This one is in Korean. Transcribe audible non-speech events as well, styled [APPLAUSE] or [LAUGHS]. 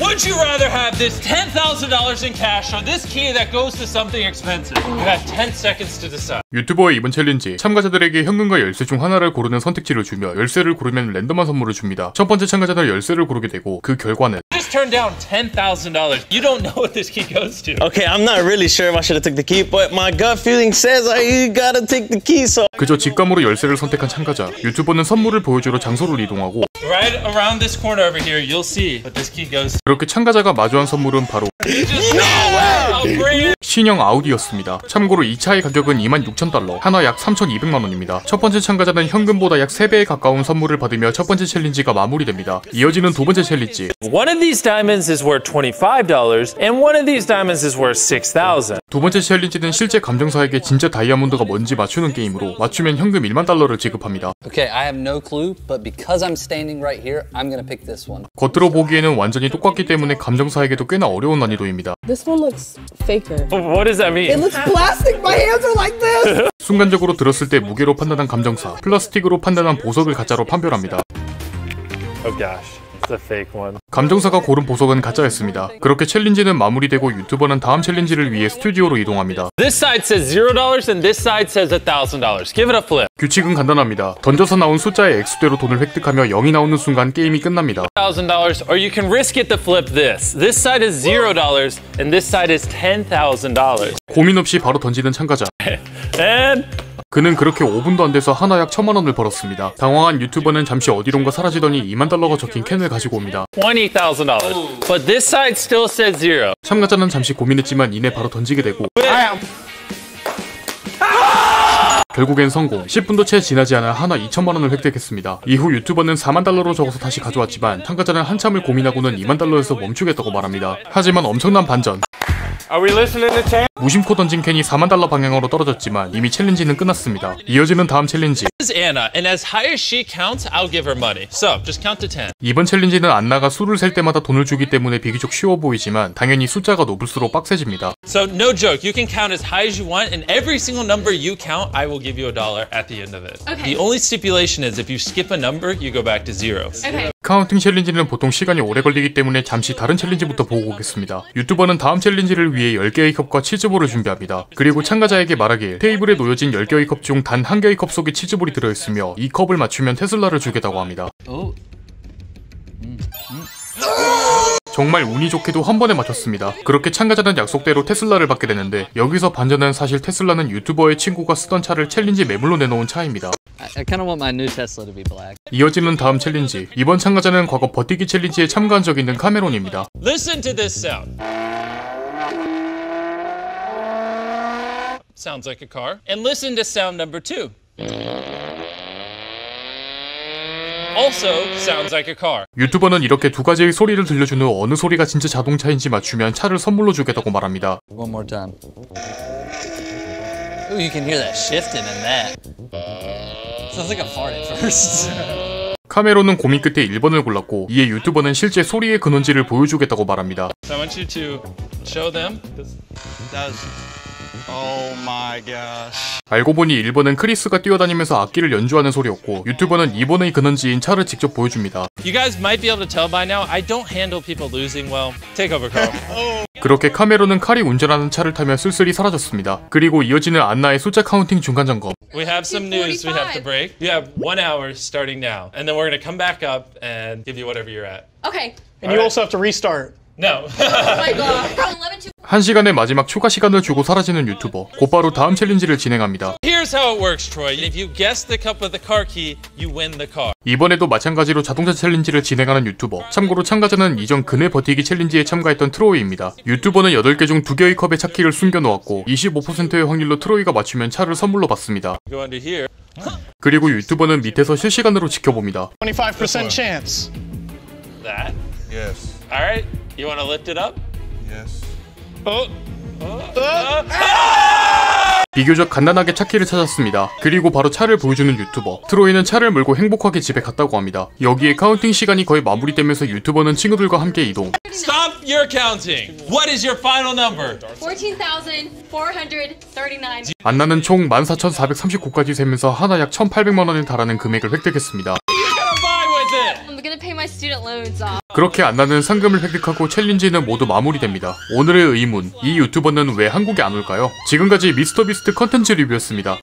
Would you rather have this $10,000 in cash or this key that goes to something expensive? You have 10 seconds to decide. 유튜버의 이번 챌린지 참가자들에게 현금과 열쇠 중 하나를 고르는 선택지를 주며 열쇠를 고르면 랜덤한 선물을 줍니다. 첫 번째 참가자는 열쇠를 고르게 되고 그 결과는 You just turned down $10,000. You don't know what this key goes to. Okay, I'm not really sure if I should have took the key, but my gut feeling says I gotta take the key. So 그저 직감으로 열쇠를 선택한 참가자. 유튜버는 선물을 보여주러 장소를 이동하고 Right here, you'll see what this key goes. 그렇게 참가자가 마주한 선물은 바로 신형 아우디였습니다. 참고로 이 차의 가격은 26,000달러, 한화 약 3,200만 원입니다. 첫 번째 참가자는 현금보다 약 3배에 가까운 선물을 받으며 첫 번째 챌린지가 마무리됩니다. 이어지는 두 번째 챌린지. One of these diamonds is worth $25 and one of these diamonds is worth 6,000. 두 번째 챌린지는 실제 감정사에게 진짜 다이아몬드가 뭔지 맞추는 게임으로 맞추면 현금 1만 달러를 지급합니다. Okay, I have no clue, but because I'm standing right here, I'm gonna pick this one. 겉으로 보기에는 완전히 똑같기 때문에 감정사에게도 꽤나 어려운 난이도입니다. This one looks faker. What does that mean? It looks plastic. My hands are like this. 순간적으로 들었을 때 무게로 판단한 감정사, 플라스틱으로 판단한 보석을 가짜로 판별합니다. Oh gosh, 감정사가 고른 보석은 가짜였습니다. 그렇게 챌린지는 마무리되고 유튜버는 다음 챌린지를 위해 스튜디오로 이동합니다. This side says $0 and this side says $1,000. Give it a flip. 규칙은 간단합니다. 던져서 나온 숫자의 액수대로 돈을 획득하며 0이 나오는 순간 게임이 끝납니다. $1,000 or you can risk it to flip this. This side is $0 and this side is $10,000. 고민 없이 바로 던지는 참가자. [LAUGHS] And 그는 그렇게 5분도 안 돼서 하나 약 천만 원을 벌었습니다. 당황한 유튜버는 잠시 어디론가 사라지더니 2만 달러가 적힌 캔을 가지고 옵니다. $20,000. But this side still says zero. 참가자는 잠시 고민했지만 이내 바로 던지게 되고 결국엔 성공. 10분도 채 지나지 않아 하나 2천만 원을 획득했습니다. 이후 유튜버는 4만 달러로 적어서 다시 가져왔지만 참가자는 한참을 고민하고는 2만 달러에서 멈추겠다고 말합니다. 하지만 엄청난 반전. 무심코 던진 캔이 4만 달러 방향으로 떨어졌지만 이미 챌린지는 끝났습니다. 이어지는 다음 챌린지. This is Anna, and as high as she counts, I'll give her money. So just count to 10. 이번 챌린지는 안나가 수를 셀 때마다 돈을 주기 때문에 비교적 쉬워 보이지만 당연히 숫자가 높을수록 빡세집니다. So no joke, you can count as high as you want, and every single number you count, I will give you a dollar at the end of it. Okay. The only stipulation is if you skip a number, you go back to zero. Okay. counting 챌린지는 보통 시간이 오래 걸리기 때문에 잠시 다른 챌린지부터 보고 오겠습니다. 유튜버는 다음 챌린지를 위해 10개의 컵과 치즈볼을 준비합니다. 그리고 참가자에게 말하길 테이블에 놓여진 10개의 컵 중 단 한 개의 컵 속에 치즈볼이 들어있으며 이 컵을 맞추면 테슬라를 주겠다고 합니다. 정말 운이 좋게도 한 번에 맞췄습니다. 그렇게 참가자는 약속대로 테슬라를 받게 되는데 여기서 반전은 사실 테슬라는 유튜버의 친구가 쓰던 차를 챌린지 매물로 내놓은 차입니다. I, I kind of want my new Tesla to be black. 이어지는 다음 챌린지. 이번 참가자는 과거 버티기 챌린지에 참가한 적이 있는 카메론입니다. Listen to this sound. Sounds like a car. And listen to sound number two. Also sounds like a car. 유튜버는 이렇게 두 가지의 소리를 들려준 후 어느 소리가 진짜 자동차인지 맞추면 차를 선물로 주겠다고 말합니다. One more time. Ooh, you can hear that shifting in that. Sounds like a fart at first. 카메론은 고민 끝에 1번을 골랐고 이에 유튜버는 실제 소리의 근원지를 보여주겠다고 말합니다. So I want you to show them. Does. Oh my gosh. 알고 보니 1번은 크리스가 뛰어다니면서 악기를 연주하는 소리였고 유튜버는 2번의 근원지인 차를 직접 보여줍니다. You guys might be able to tell by now, I don't handle people losing well. Take over, Carl. 그렇게 카메론은 칼이 운전하는 차를 타며 쓸쓸히 사라졌습니다. 그리고 이어지는 안나의 숫자 카운팅 중간 점검. We have some news we have to break. You have one hour starting now, and then we're gonna come back up and give you whatever you're at. Okay. And you also have to restart. No. Oh my god. From 11 또 한 시간의 마지막 추가 시간을 주고 사라지는 유튜버. 곧바로 다음 챌린지를 진행합니다. Here's how it works, Troy. If you guess the cup with the car key, you win the car. 이번에도 마찬가지로 자동차 챌린지를 진행하는 유튜버. 참고로 참가자는 이전 그네 버티기 챌린지에 참가했던 트로이입니다. 유튜버는 8개 중 2개의 컵에 차 키를 숨겨놓았고 25%의 확률로 트로이가 맞추면 차를 선물로 받습니다. 그리고 유튜버는 밑에서 실시간으로 지켜봅니다. 25% chance. That. Yes. All right. You want to lift it up? Yes. 비교적 간단하게 차키를 찾았습니다. 그리고 바로 차를 보여주는 유튜버. 트로이는 차를 몰고 행복하게 집에 갔다고 합니다. 여기에 counting 시간이 거의 마무리되면서 유튜버는 친구들과 함께 이동. Stop your counting. What is your final number? 14,439. 안나는 총 14,439까지 세면서 한화 약 1,800만 원에 달하는 금액을 획득했습니다. 그렇게 안 나는 상금을 획득하고 챌린지는 모두 마무리됩니다. 오늘의 의문, 이 유튜버는 왜 한국에 안 올까요? 지금까지 미스터비스트 컨텐츠 리뷰였습니다.